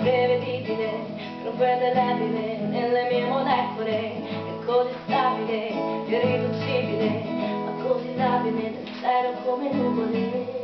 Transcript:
imprevedibile, proprendelebile nelle mie molecole, è così stabile, irriducibile, ma così labile, del zero come nuvole.